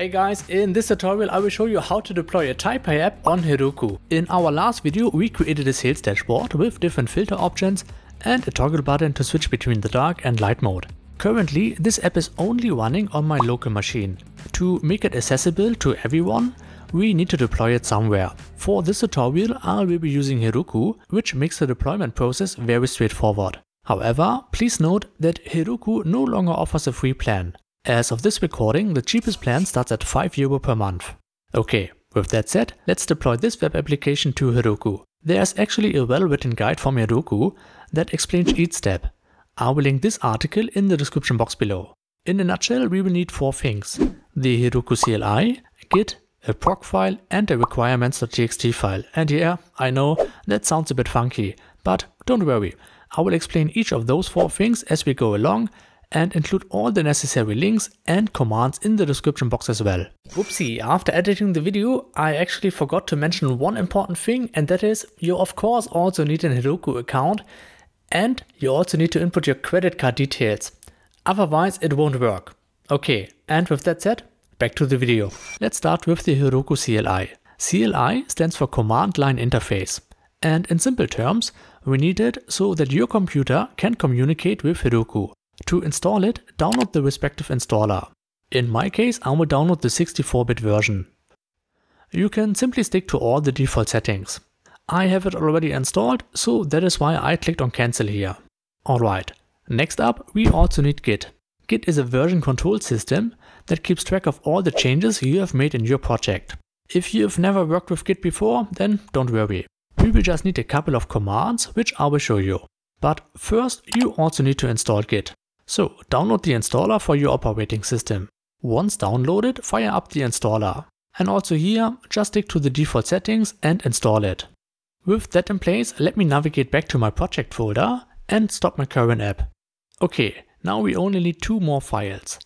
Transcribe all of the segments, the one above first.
Hey guys, in this tutorial I will show you how to deploy a Taipy app on Heroku. In our last video we created a sales dashboard with different filter options and a toggle button to switch between the dark and light mode. Currently this app is only running on my local machine. To make it accessible to everyone, we need to deploy it somewhere. For this tutorial I will be using Heroku, which makes the deployment process very straightforward. However, please note that Heroku no longer offers a free plan. As of this recording, the cheapest plan starts at 5 euro per month. Okay, with that said, let's deploy this web application to Heroku. There's actually a well-written guide from Heroku that explains each step. I will link this article in the description box below. In a nutshell, we will need four things. The Heroku CLI, Git, a Procfile and a requirements.txt file. And yeah, I know that sounds a bit funky, but don't worry. I will explain each of those four things as we go along and include all the necessary links and commands in the description box as well. Whoopsie, after editing the video, I actually forgot to mention one important thing and that is you of course also need an Heroku account and you also need to input your credit card details. Otherwise it won't work. Okay, and with that said, back to the video. Let's start with the Heroku CLI. CLI stands for Command Line Interface. And in simple terms, we need it so that your computer can communicate with Heroku. To install it, download the respective installer. In my case, I will download the 64-bit version. You can simply stick to all the default settings. I have it already installed, so that is why I clicked on cancel here. Alright, next up we also need Git. Git is a version control system that keeps track of all the changes you have made in your project. If you've never worked with Git before, then don't worry. We will just need a couple of commands, which I will show you. But first, you also need to install Git. So download the installer for your operating system. Once downloaded, fire up the installer. And also here, just stick to the default settings and install it. With that in place, let me navigate back to my project folder and stop my current app. Okay, now we only need two more files.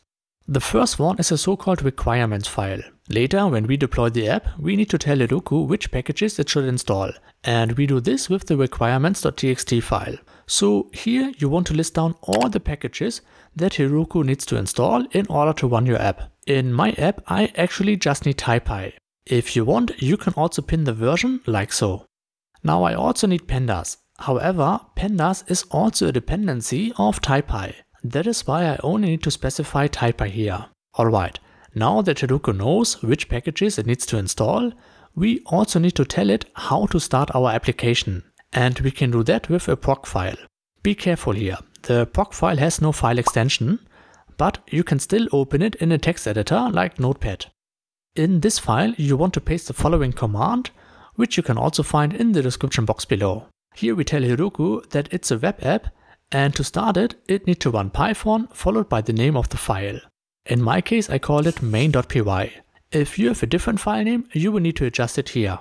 The first one is a so-called requirements file. Later, when we deploy the app, we need to tell Heroku which packages it should install. And we do this with the requirements.txt file. So here you want to list down all the packages that Heroku needs to install in order to run your app. In my app, I actually just need Taipy. If you want, you can also pin the version like so. Now I also need pandas. However, pandas is also a dependency of Taipy. That is why I only need to specify Taipy here. Alright, now that Heroku knows which packages it needs to install, we also need to tell it how to start our application. And we can do that with a Procfile. Be careful here, the Procfile has no file extension, but you can still open it in a text editor like Notepad. In this file you want to paste the following command, which you can also find in the description box below. Here we tell Heroku that it's a web app and to start it, it needs to run Python followed by the name of the file. In my case I call it main.py. If you have a different file name, you will need to adjust it here.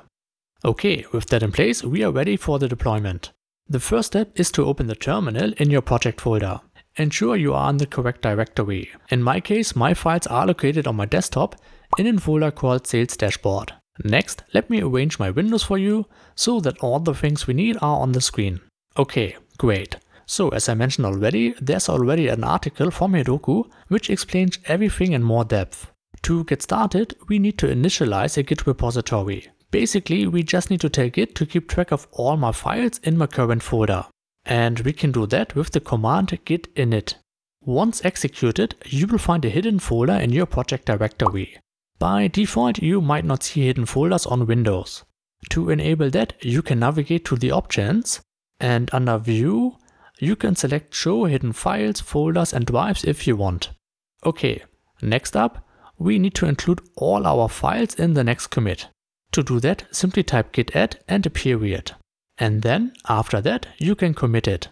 Okay, with that in place, we are ready for the deployment. The first step is to open the terminal in your project folder. Ensure you are in the correct directory. In my case, my files are located on my desktop in a folder called Sales Dashboard. Next, let me arrange my windows for you so that all the things we need are on the screen. Okay, great. So as I mentioned already, there's already an article from Heroku which explains everything in more depth. To get started, we need to initialize a Git repository. Basically, we just need to tell Git to keep track of all my files in my current folder. And we can do that with the command git init. Once executed, you will find a hidden folder in your project directory. By default, you might not see hidden folders on Windows. To enable that, you can navigate to the options and under View, you can select Show Hidden Files, Folders and Drives if you want. Okay, next up, we need to include all our files in the next commit. To do that, simply type git add and a period. And then, after that, you can commit it.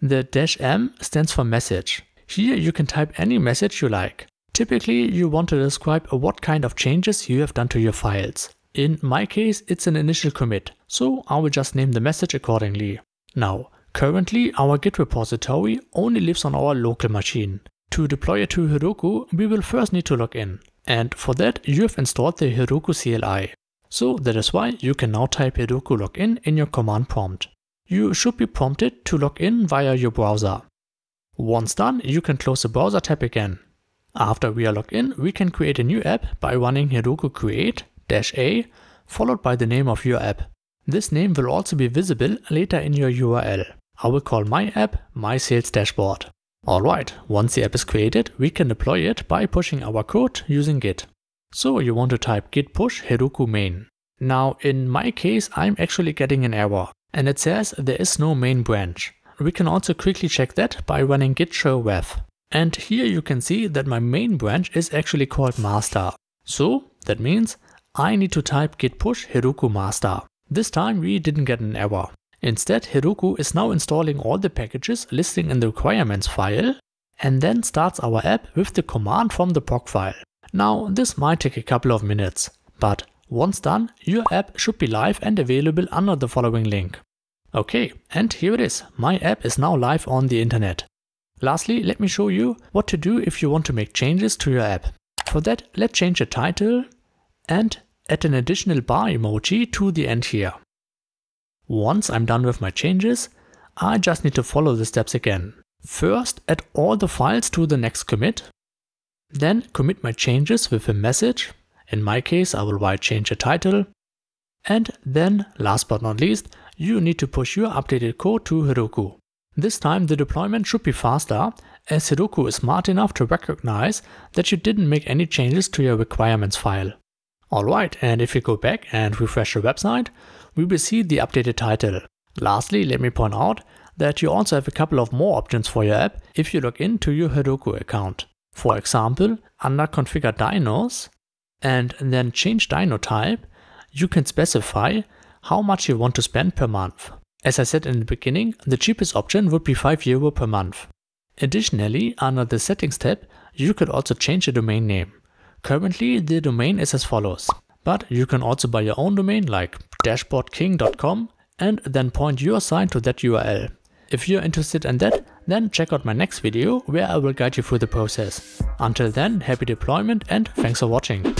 The dash m stands for message. Here you can type any message you like. Typically, you want to describe what kind of changes you have done to your files. In my case, it's an initial commit, so I will just name the message accordingly. Now, currently our Git repository only lives on our local machine. To deploy it to Heroku, we will first need to log in. And for that, you have installed the Heroku CLI. So that is why you can now type Heroku login in your command prompt. You should be prompted to log in via your browser. Once done, you can close the browser tab again. After we are logged in, we can create a new app by running heroku create -a followed by the name of your app. This name will also be visible later in your URL. I will call my app my sales dashboard. Alright, once the app is created, we can deploy it by pushing our code using git. So you want to type git push heroku main. Now in my case I'm actually getting an error and it says there is no main branch. We can also quickly check that by running git show ref. And here you can see that my main branch is actually called master. So that means I need to type git push heroku master. This time we didn't get an error. Instead, Heroku is now installing all the packages listing in the requirements file and then starts our app with the command from the Procfile. Now, this might take a couple of minutes, but once done, your app should be live and available under the following link. Okay, and here it is. My app is now live on the internet. Lastly, let me show you what to do if you want to make changes to your app. For that, let's change the title and add an additional bar emoji to the end here. Once I'm done with my changes, I just need to follow the steps again. First, add all the files to the next commit. Then commit my changes with a message. In my case, I will write change a title. And then, last but not least, you need to push your updated code to Heroku. This time the deployment should be faster, as Heroku is smart enough to recognize that you didn't make any changes to your requirements file. Alright, and if we go back and refresh the website, we will see the updated title. Lastly, let me point out that you also have a couple of more options for your app if you log into your Heroku account. For example, under configure dynos and then change dyno type, you can specify how much you want to spend per month. As I said in the beginning, the cheapest option would be 5 euro per month. Additionally, under the settings tab, you could also change the domain name. Currently, the domain is as follows, but you can also buy your own domain like dashboardking.com and then point your site to that URL. If you're interested in that, then check out my next video where I will guide you through the process. Until then, happy deployment and thanks for watching.